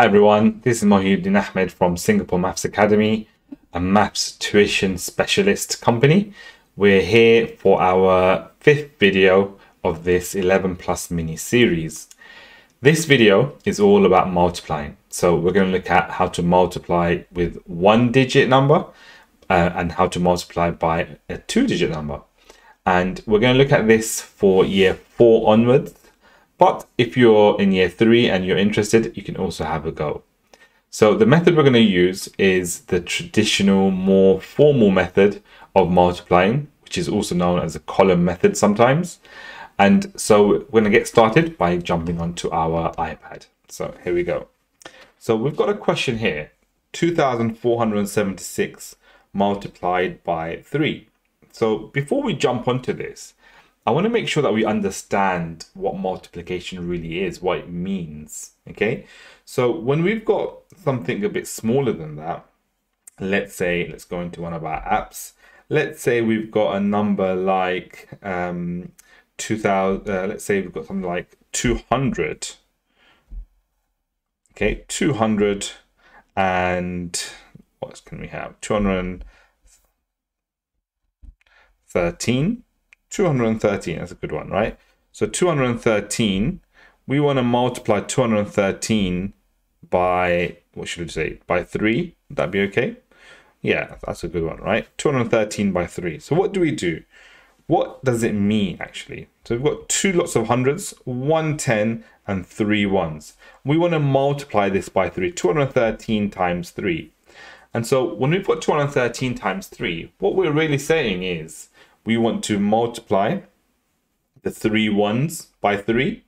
Hi everyone, this is Mohiuddin Ahmed from Singapore Maths Academy, a maths tuition specialist company. We're here for our fifth video of this 11 plus mini series. This video is all about multiplying. So we're going to look at how to multiply with one digit number uh, and how to multiply by a two digit number. And we're going to look at this for year four onwards but if you're in year three and you're interested, you can also have a go. So the method we're going to use is the traditional, more formal method of multiplying, which is also known as a column method sometimes. And so we're going to get started by jumping onto our iPad. So here we go. So we've got a question here, 2,476 multiplied by 3. So before we jump onto this, I want to make sure that we understand what multiplication really is, what it means. Okay, so when we've got something a bit smaller than that, let's say, let's go into one of our apps. Let's say we've got a number like um, 2000, uh, let's say we've got something like 200. Okay, 200 and what else can we have? 213 213, that's a good one, right? So 213, we want to multiply 213 by, what should we say, by 3. Would that be okay? Yeah, that's a good one, right? 213 by 3. So what do we do? What does it mean, actually? So we've got two lots of hundreds, one 10 and three ones. We want to multiply this by 3, 213 times 3. And so when we put 213 times 3, what we're really saying is we want to multiply the three ones by three.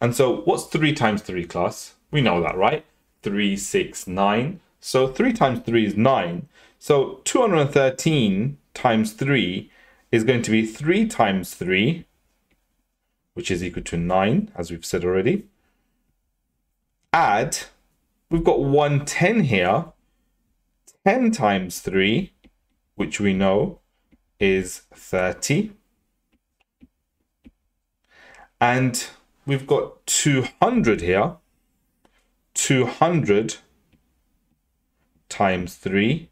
And so what's three times three class? We know that, right? Three, six, nine. So three times three is nine. So 213 times three is going to be three times three, which is equal to nine, as we've said already. Add, we've got 110 here. 10 times 3, which we know is 30. And we've got 200 here. 200 times 3,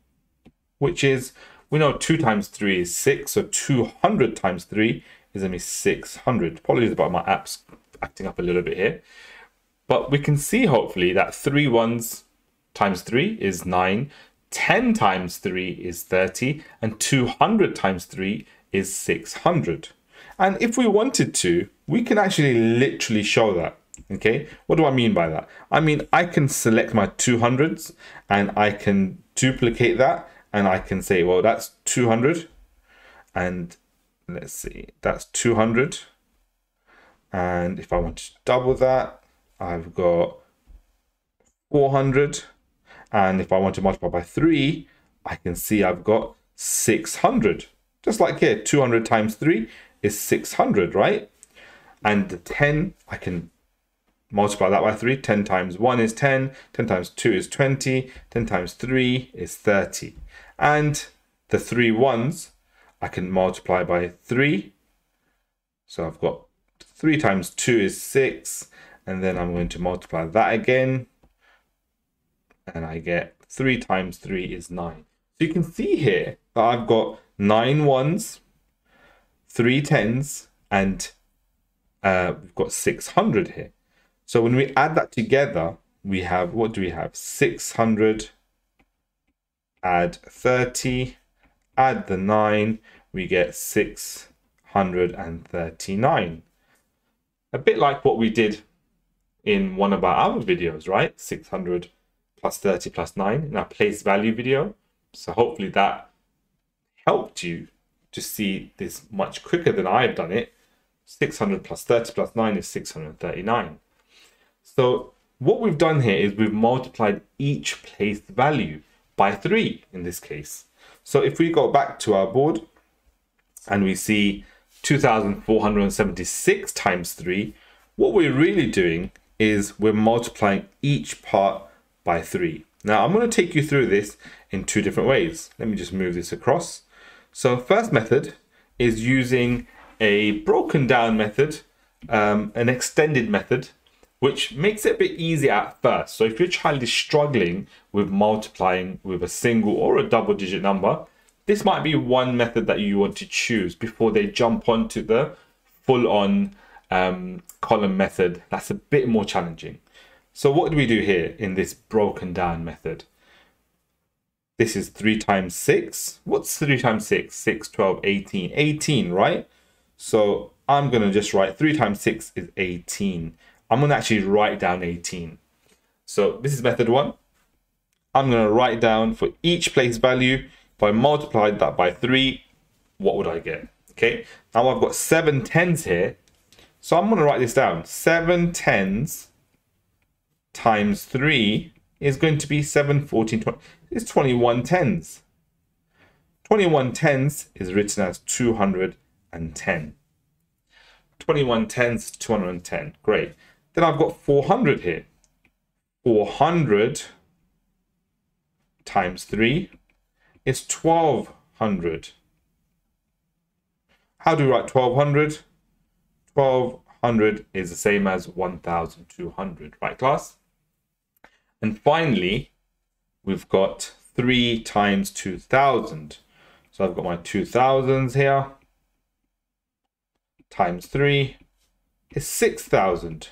which is, we know 2 times 3 is 6, so 200 times 3 is be 600. Apologies about my apps acting up a little bit here. But we can see, hopefully, that 3 ones times 3 is 9. 10 times 3 is 30 and 200 times 3 is 600. And if we wanted to, we can actually literally show that. Okay, what do I mean by that? I mean, I can select my 200s and I can duplicate that and I can say, well, that's 200 and let's see, that's 200. And if I want to double that, I've got 400 and if I want to multiply by 3, I can see I've got 600. Just like here, 200 times 3 is 600, right? And the 10, I can multiply that by 3. 10 times 1 is 10, 10 times 2 is 20, 10 times 3 is 30. And the three ones, I can multiply by 3. So I've got 3 times 2 is 6, and then I'm going to multiply that again and I get 3 times 3 is 9. So you can see here that I've got 9 ones, 3 tens, and uh, we've got 600 here. So when we add that together, we have, what do we have? 600, add 30, add the 9, we get 639. A bit like what we did in one of our other videos, right? 600 plus 30 plus 9 in our place value video. So hopefully that helped you to see this much quicker than I've done it. 600 plus 30 plus 9 is 639. So what we've done here is we've multiplied each place value by 3 in this case. So if we go back to our board and we see 2,476 times 3, what we're really doing is we're multiplying each part by 3. Now I'm going to take you through this in two different ways. Let me just move this across. So first method is using a broken down method, um, an extended method, which makes it a bit easier at first. So if your child is struggling with multiplying with a single or a double digit number, this might be one method that you want to choose before they jump onto the full on um, column method. That's a bit more challenging. So what do we do here in this broken down method? This is 3 times 6. What's 3 times 6? 6, 12, 18. 18, right? So I'm going to just write 3 times 6 is 18. I'm going to actually write down 18. So this is method 1. I'm going to write down for each place value if I multiplied that by 3, what would I get? Okay, now I've got 7 tens here. So I'm going to write this down. 7 tens times 3 is going to be 7, 14, 20. It's 21 tens. 21 tens is written as 210. 21 tens, 210. Great. Then I've got 400 here. 400 times 3 is 1200. How do we write 1200? 1200 is the same as 1200, right class? And finally, we've got 3 times 2000. So I've got my 2000s here. Times 3 is 6000.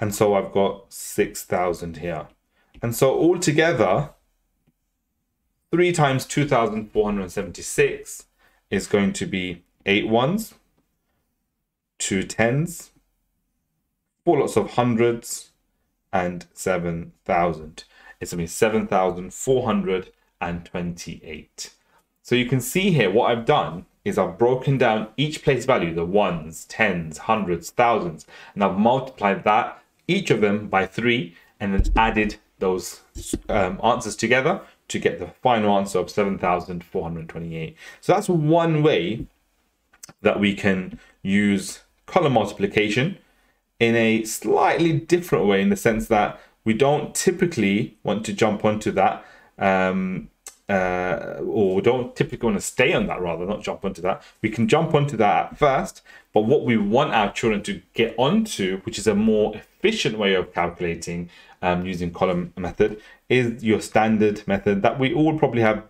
And so I've got 6000 here. And so altogether, 3 times 2,476 is going to be 8 ones, 2 tens, 4 lots of hundreds, and 7,000. It's going to be 7,428. So you can see here what I've done is I've broken down each place value, the ones, tens, hundreds, thousands, and I've multiplied that, each of them by 3, and then added those um, answers together to get the final answer of 7,428. So that's one way that we can use column multiplication in a slightly different way in the sense that we don't typically want to jump onto that um, uh, or don't typically want to stay on that rather not jump onto that we can jump onto that at first but what we want our children to get onto which is a more efficient way of calculating um, using column method is your standard method that we all probably have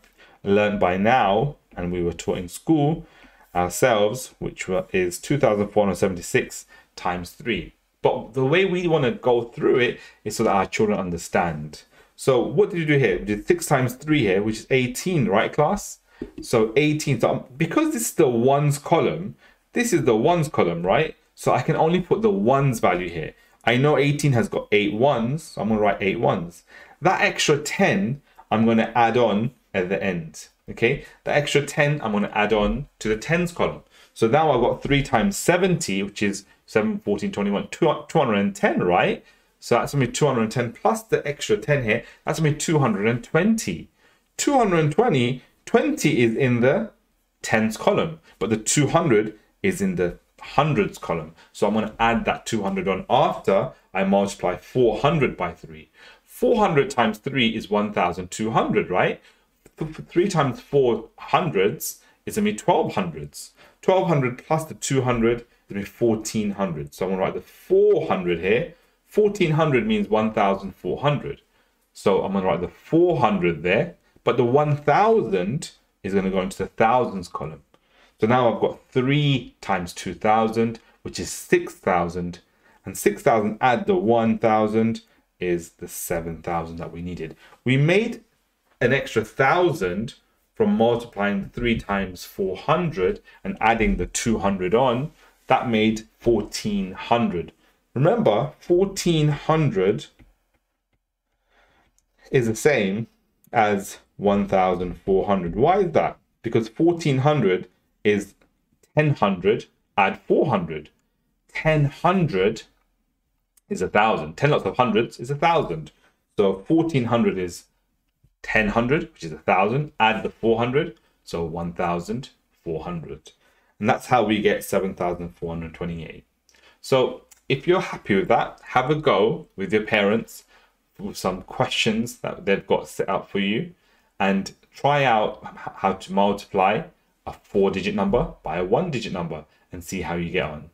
learned by now and we were taught in school ourselves, which is 2,476 times 3. But the way we want to go through it is so that our children understand. So what did you do here? We did 6 times 3 here, which is 18, right, class? So 18. So um, because this is the ones column, this is the ones column, right? So I can only put the ones value here. I know 18 has got eight ones, so I'm going to write eight ones. That extra 10, I'm going to add on at the end. Okay, the extra 10, I'm going to add on to the tens column. So now I've got 3 times 70, which is 7, 14, 21, 210, right? So that's going to be 210 plus the extra 10 here. That's going to be 220. 220, 20 is in the tens column, but the 200 is in the hundreds column. So I'm going to add that 200 on after I multiply 400 by 3. 400 times 3 is 1,200, right? 3 times 4 hundreds is going to be 1200s. 1200 plus the 200 be 1400. So I'm going to write the 400 here. 1400 means 1400. So I'm going to write the 400 there. But the 1000 is going to go into the thousands column. So now I've got 3 times 2,000, which is 6,000. And 6,000 add the 1,000 is the 7,000 that we needed. We made an extra 1,000 from multiplying 3 times 400 and adding the 200 on. That made 1,400. Remember, 1,400 is the same as 1,400. Why is that? Because 1,400 is 1000 add 400. 1000 is a thousand. 10 lots of hundreds is a thousand. So 1400 is 1000, which is a thousand. Add the 400, so 1400. And that's how we get 7428. So if you're happy with that, have a go with your parents with some questions that they've got set up for you and try out how to multiply a four digit number by a one digit number and see how you get on.